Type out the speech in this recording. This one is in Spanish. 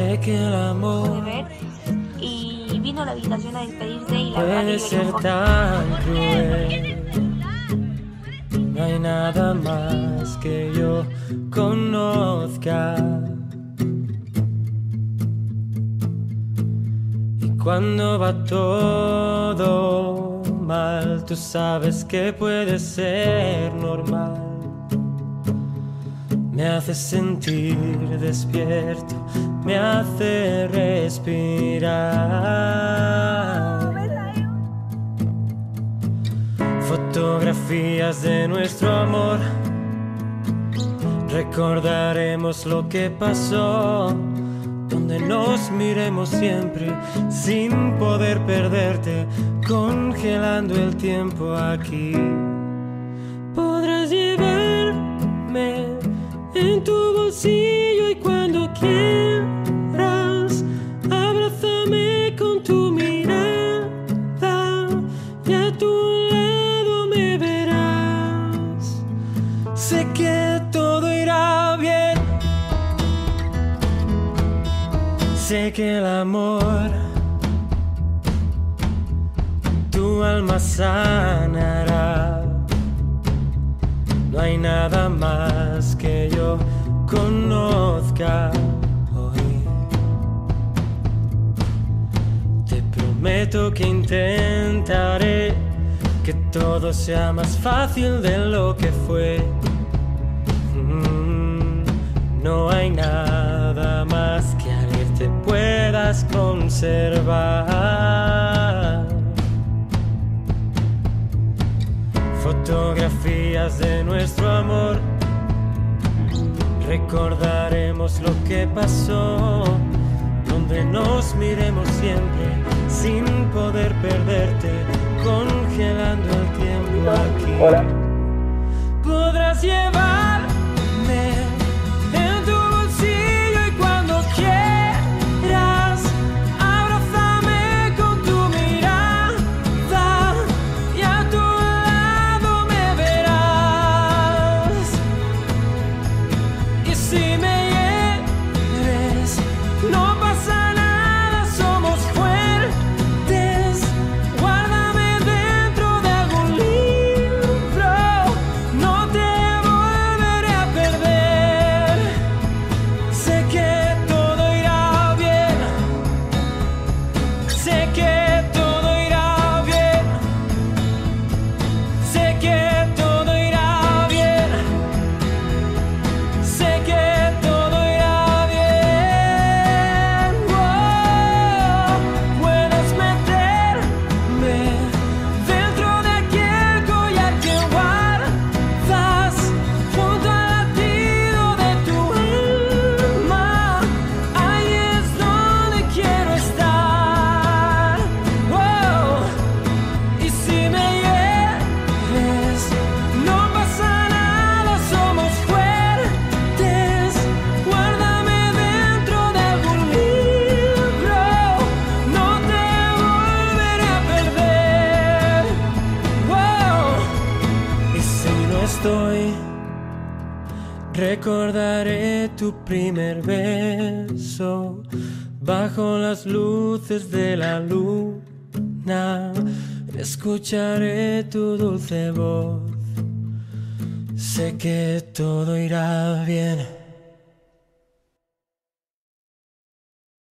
Sé que el amor ver y vino a la habitación a despedirse y la verdad que ser tan cruel. No hay nada más que yo conozca. Y cuando va todo mal, tú sabes que puede ser normal. Me hace sentir despierto, me hace respirar. Fotografías de nuestro amor. Recordaremos lo que pasó. Donde nos miremos siempre sin poder perderte. Congelando el tiempo aquí. Podrás Sé que el amor tu alma sanará. No hay nada más que yo conozca hoy. Te prometo que intentaré que todo sea más fácil de lo que fue. Mm, No hay nada conservar. Fotografías de nuestro amor. Recordaremos lo que pasó. Donde nos miremos siempre sin poder perderte. Congelando el tiempo aquí. Podrás llevarme estoy, recordaré tu primer beso bajo las luces de la luna. Escucharé tu dulce voz. Sé que todo irá bien.